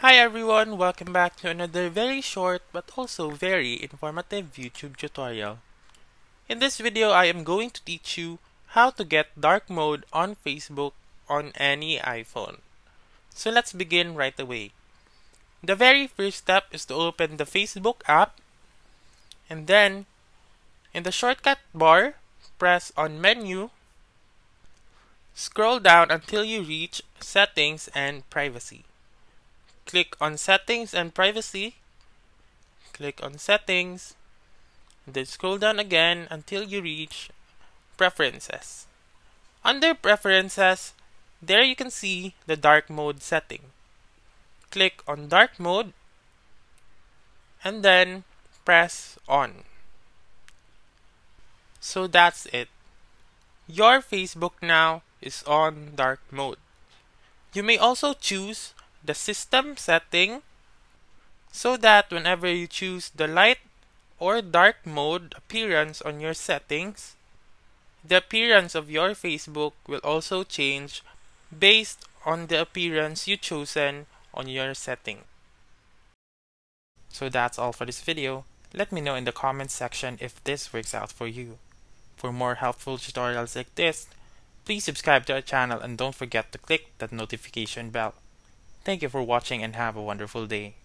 Hi everyone, welcome back to another very short but also very informative YouTube tutorial. In this video, I am going to teach you how to get dark mode on Facebook on any iPhone. So let's begin right away. The very first step is to open the Facebook app and then in the shortcut bar, press on menu, scroll down until you reach settings and privacy. Click on settings and privacy, click on settings, then scroll down again until you reach preferences. Under preferences, there you can see the dark mode setting. Click on dark mode and then press on. So that's it. Your Facebook now is on dark mode. You may also choose the system setting so that whenever you choose the light or dark mode appearance on your settings, the appearance of your Facebook will also change based on the appearance you chosen on your setting. So that's all for this video. Let me know in the comments section if this works out for you. For more helpful tutorials like this, please subscribe to our channel and don't forget to click that notification bell. Thank you for watching and have a wonderful day.